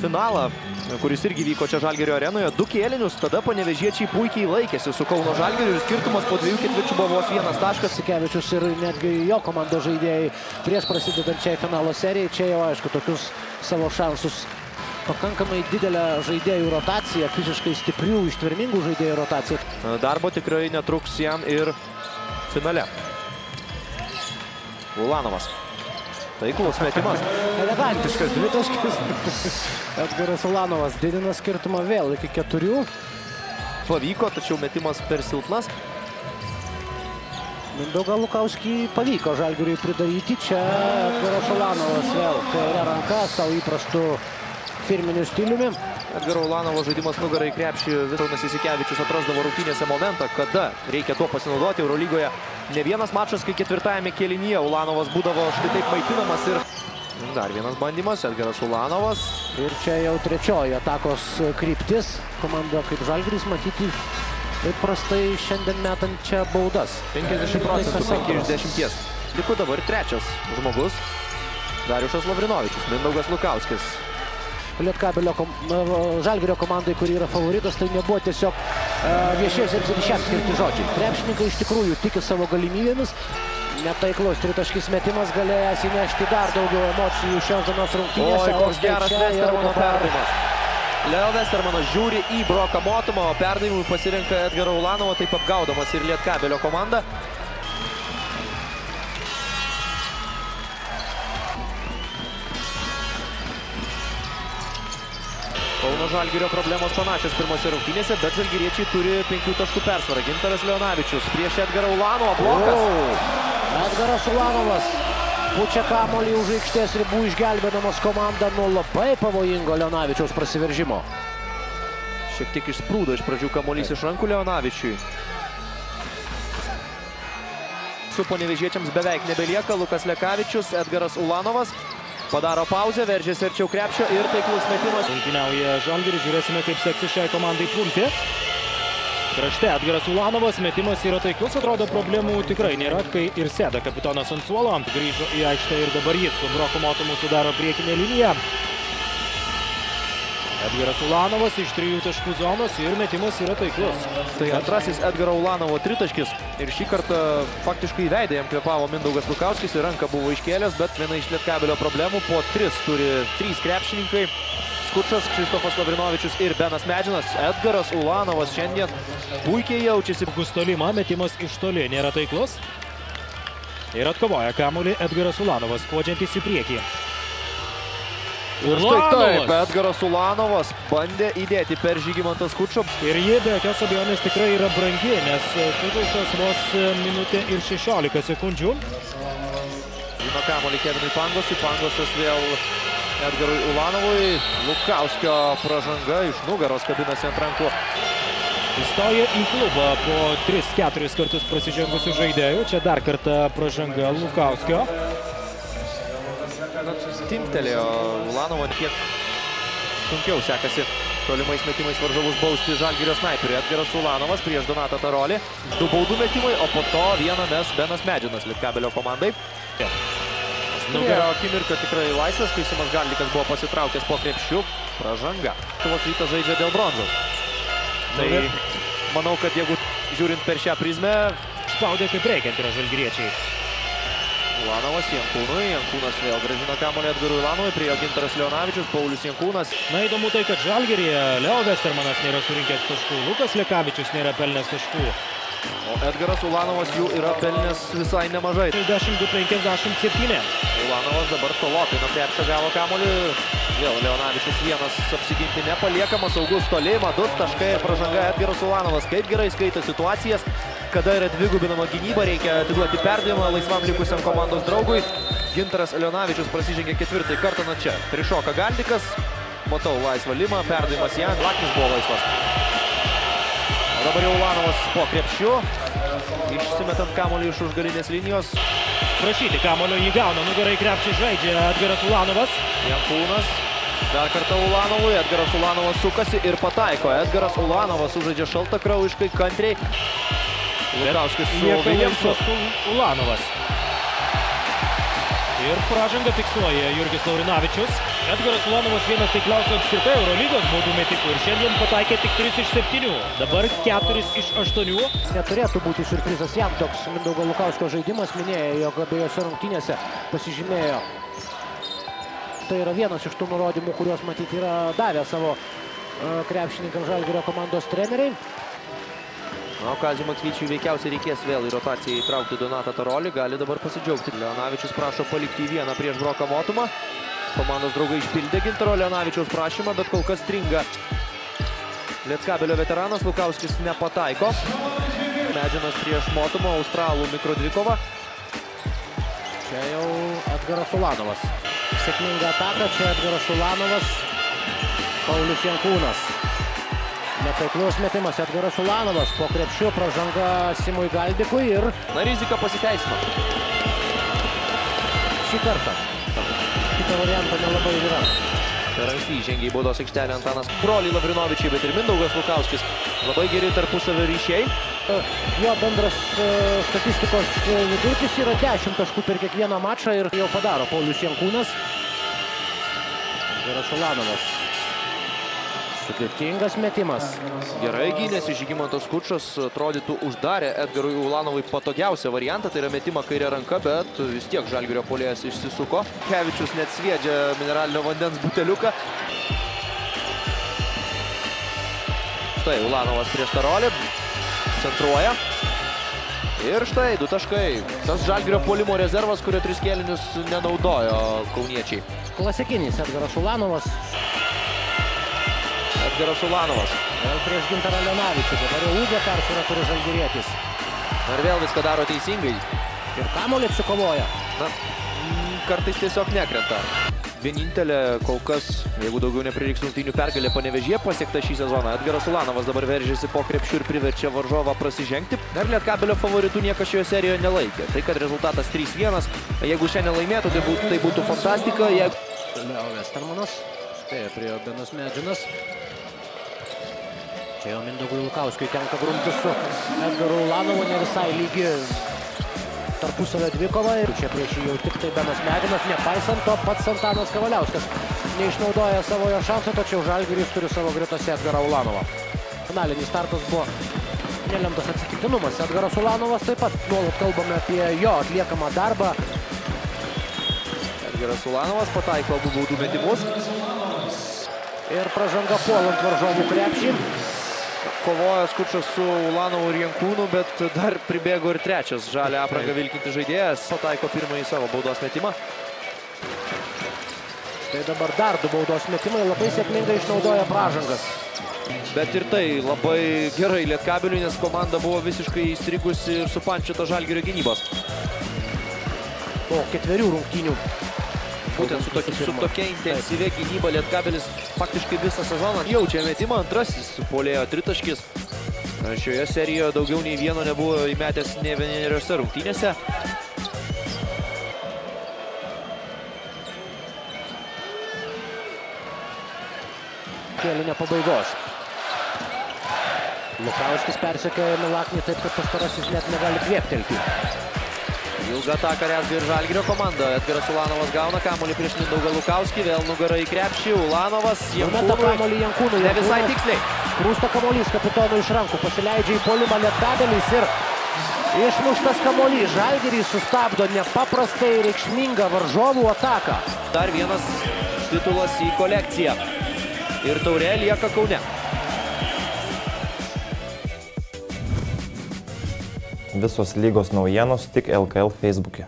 finalą, kuris irgi vyko čia Žalgerio arenoje. Du kėlinius, tada panevežiečiai puikiai laikėsi su Kauno Žalgeriu ir skirtumas po dviejų ketvirčių buvo vos vienas taškas. Sikevičius ir netgi jo komandos žaidėjai prieš prasidedančiai finalo serijai. Čia jau aišku tokius savo šansus pakankamai didelę žaidėjų rotaciją, fiziškai stiprių, ištvermingų žaidėjų rotaciją. Darbo tikrai netruks jam ir finale. Ulanovas. Taiklus metimas. Elegantiškas dvitaškis. Edgaras Ulanovas didina skirtumą vėl iki keturių. Pavyko, tačiau metimas per silpnas. Mindaugą Lukauskį pavyko Žalgiriui pridaryti. Čia Edgaras Ulanovas vėl kairė ranka savo įprastu firminiu stiliumi. Edgaro Ulanovo žaidimas nugarai krepšį Vitaunas Isikevičius atrasdavo rungtynėse momentą, kada reikia tuo pasinaudoti Eurolygoje. Ne vienas mačas, kai ketvirtajame kėlinyje Ulanovas būdavo štai taip maitinamas ir dar vienas bandymas, Edgaras Ulanovas. Ir čia jau trečioji atakos kryptis. Komanda kaip Žalgiris matyti taip prastai šiandien metant čia baudas. 50 procentų, 5 iš 10. Liko dabar trečias žmogus. Dariušas Lavrinovičius, Mindaugas Lukauskis. Lietkabelio kom, Žalgirio komandai, kuri yra favoritas, tai nebuvo tiesiog viešiesiems ir šiam skirti žodžiai. Krepšininkai iš tikrųjų tiki savo galimybėmis. Netaiklus tritaškis metimas galėjęs įnešti dar daugiau emocijų šios dienos rungtynėse. Oi, koks geras Westermano perdavimas. Leo Westermanas žiūri į Broką Motumą, o perdavimui pasirinka Edgarą Ulanovą, taip apgaudamas ir Lietkabelio komanda. Kauno Žalgirio problemos panašios pirmose rungtynėse, bet žalgiriečiai turi penkių taškų persvarą. Gintaras Leonavičius prieš Edgarą Ulanovą blokas. Oh, Edgaras Ulanovas pučia kamolį už aikštės ribų išgelbėdamas komandą nuo labai pavojingo Leonavičiaus prasiveržimo. Šiek tiek išsprūdo iš pradžių kamolys iš rankų Leonavičiui. Su panevežiečiams beveik nebelieka Lukas Lekavičius, Edgaras Ulanovas. Padaro pauzę, veržiasi arčiau krepšio ir taiklus metimas. Rungtyniauja Žalgiris, žiūrėsime kaip seksis šiai komandai pulti. Krašte Edgaras Ulanovas, metimas yra taiklus, atrodo problemų tikrai nėra, kai ir sėda kapitonas ant suolo, grįžo į aikštę ir dabar jis su Broku Motumu sudaro priekinę liniją. Edgaras Ulanovas iš trijų taškų zonos ir metimas yra taiklus. Tai antrasis Edgaro Ulanovo tritaškis ir šį kartą faktiškai veidą jam kvepavo Mindaugas Lukauskis ir ranką buvo iškėlęs, bet viena iš Lietkabelio problemų po tris turi trys krepšininkai. Skučas, Kristofas Lavrinovičius ir Benas Medžinas. Edgaras Ulanovas šiandien puikiai jaučiasi. Gustolima, metimas iš toli nėra taiklus. Ir atkovoja kamuolį Edgaras Ulanovas, kuodžiantis į priekį. Ir štai taip, Edgaras Ulanovas bandė įdėti per Žygimantą Skučą. Ir ji be jokios abejonės tikrai yra brangi, nes sužaistos vos minutė ir 16 sekundžių. Žino kamuolį Kevinui Pangosui, Pangosas vėl Edgarui Ulanovui. Lukauskio pražanga iš nugaros kabinasi ant rankų. Įstoja į klubą po 3-4 kartus prasižengusių žaidėjų. Čia dar kartą pražanga Lukauskio timptelėjo Ulanovo kiek sunkiau sekasi tolimais metimais varžovus bausti Žalgirio snaiperių. Edgaras Ulanovas prieš Donatą Tarolį. Du baudų metimai, o po to vieną mes Benas Medžinas Lietkabelio komandai. Turėjo akimirką tikrai laisvės, kai Simas Galdikas buvo pasitraukęs po krepšių. Pražanga. Tuvos rytas žaidžia dėl bronzos. Tai manau, kad jeigu žiūrint per šią prizmę... Spaudė kaip reikiant yra žalgiriečiai. Ulanovas Jankūnui, Jankūnas vėl gražina kamolį Edgarui Ulanovui, prie jo Gintaras Leonavičius, Paulius Jankūnas. Na įdomu tai, kad Žalgirėje Leo Westermanas nėra surinkęs taškų, Lukas Lekavičius nėra pelnęs taškų. O Edgaras Ulanovas jų yra pelnęs visai nemažai. 52-57. Ulanovas dabar tolokai nuo krepšio gavo kamolį. Vėl Leonavičius vienas apsiginti nepaliekamas, saugus toli, Madut, taškai ir pražanga Edgaras Ulanovas. Kaip gerai skaito situacijas, kada yra dvigubinama gynyba, reikia atiduoti perdavimą laisvam likusiam komandos draugui. Gintaras Leonavičius prasižengė ketvirtąjį kartą nuo čia. Prišoka Galdikas, matau laisvą limą, perdavimas Jan, Laknis buvo laisvas. O dabar jau Ulanovas po krepšiu, išsimetant kamolį iš užgalinės linijos. Prašyti kamolio jį gauna, nugarai krepšį žaidžia Edgaras Ulanovas. Jankūnas, dar kartą Ulanovui, Edgaras Ulanovas sukasi ir pataiko. Edgaras Ulanovas sužaidžia šaltą kraujiškai, kantriai. Lukauskis su Viljamsu. Ulanovas. Ir pražanga fiksuoja Jurgis Laurinavičius. Edgaras Ulanovas vienas taikliausių apskritai Eurolygos baudų metikų ir šiandien pataikė tik 3 iš 7. Dabar 4 iš 8. Neturėtų būti surprizas jam toks Mindaugo Lukausko žaidimas. Minėjo, jog abiejose rungtynėse pasižymėjo. Tai yra vienas iš tų nurodymų, kuriuos matyti yra davę savo krepšininkams Žalgirio komandos treneriai. Na, Kazį Maksvyčiui veikiausiai reikės vėl į rotaciją įtraukti Donatą Tarolį. Gali dabar pasidžiaugti. Leonavičius prašo palikti į vieną prieš Broką Motumą. Komandos draugai išpildė Gintaro Leonavičiaus prašymą, bet kol kas stringa Lietkabelio veteranas. Lukauskis nepataiko. Medžinas prieš Motumą, Australų mikrodvikovą. Čia jau Edgaras Ulanovas. Sėkminga ataka, čia Edgaras Ulanovas. Paulius Jankūnas. Netaiklus metimas Edgaras Ulanovas. Po krepšių pražanga Simui Galdikui ir Na, rizika pasiteisino. šį kartą. Kito varianto nelabai yra. Per anksti įžengė į baudos aikštelę Antanas Broliai Lavrinovičiai, bet ir Mindaugas Lukauskis. Labai geri tarpusavio ryšiai. E, Jo bendras e, statistikos e, vidurkis yra 10 taškų per kiekvieną mačą ir jau padaro Paulius Jankūnas. Edgaras Ulanovas. Sudėtingas metimas. Gerai gynėsi Žygimantas Kučas, atrodytų uždarė Edgarui Ulanovui patogiausią variantą, tai yra metimą kairė ranka, bet vis tiek Žalgirio polėjas išsisuko. Kevičius net sviedžia mineralinio vandens buteliuką. Štai Ulanovas prieš Tarolį, centruoja. Ir štai, du taškai. Tas Žalgirio polimo rezervas, kurio tris kėlinius nenaudojo kauniečiai. Klasikinis Edgaras Ulanovas. Edgaras Ulanovas. Vėl prieš Gintarą Leonavičių. Dabar jau ūgio persvarą turi Žalgirietis. Ir vėl viską daro teisingai. Ir kamuolį apsikovoja. Na, kartais tiesiog nekrenta. Vienintelė kol kas, jeigu daugiau neprireiks rungtynių pergalė panevežė pasiekta šį sezoną. Edgaras Ulanovas dabar veržėsi po krepšių ir priverčia varžovą prasižengti. Dar Lietkabelio favoritų niekas šioje serijoje nelaikė. Tai, kad rezultatas 3-1, jeigu šiandien laimėtų, tai būtų, tai būtų fantastika. Jeigu... Leo Westermanas. Spėjo prie Benas Medžinas. Čia jau Mindaugui Lukauskui tenka grumtis su Edgaru Ulanovu, ne visai lygi tarpusavio dvikova. Ir čia prieš jį jau tik tai Benas Medžinas, nepaisant to pats Antanas Kavaliauskas. Neišnaudoja savo jo šansą, tačiau Žalgiris turi savo gretose Edgarą Ulanovą. Finalinis startas buvo nelemtas atsitiktinumas. Edgaras Ulanovas taip pat nuolat kalbame apie jo atliekamą darbą. Edgaras Ulanovas pataiko abu baudų metimus. Ir pražanga puolant varžovų krepšį. Kovojo Skučas su Ulanovu ir Jankūnu, bet dar pribėgo ir trečias žalę aprangą vilkinti žaidėjas. Pataiko pirmąjį savo baudos metimą. Tai dabar dar du baudos metimai labai sėkmingai išnaudoja pražangas. Bet ir tai labai gerai Lietkabeliui, nes komanda buvo visiškai įstrigusi ir supančiota Žalgirio gynybos. Po ketverių rungtynių. Būtent su, tokia, su tokia intensyvia gynyba Lietkabelis faktiškai visą sezoną jaučia metimą. Antrasis polėjo tritaškis. Šioje serijoje daugiau nei vieno nebuvo įmetęs ne vieneriose rungtynėse. Kėlinio pabaigos. Lukauskis persekioja Milaknį taip, kad pastarasis net negali kvėptelti. Ilga ataka Rezga ir Žalgirio komanda. Edgaras Ulanovas gauna kamuolį prieš Mindaugą Lukauskį. Vėl nugara į krepšį. Ulanovas Jankūnui. kamuolį Jankūnui. Ne visai tiksliai. Sprūsta kamuolys kapitonui iš rankų. Pasileidžia į polimą Lietkabelis ir išmuštas kamuolys. Žalgirį sustabdo nepaprastai reikšmingą varžovų ataką. Dar vienas titulas į kolekciją. Ir taurė lieka Kaune. Visos lygos naujienos tik LKL feisbuke.